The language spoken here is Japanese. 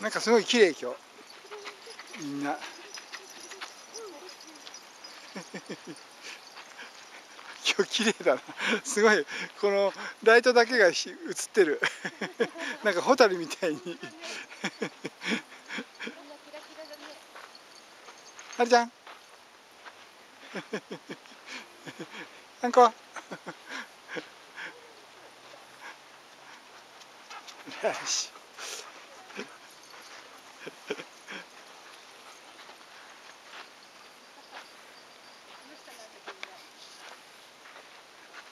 なんかすごい綺麗今日。みんな。今日綺麗だな。すごい。このライトだけが映ってる。なんかホタルみたいに。はるちゃん。あんこ。よし。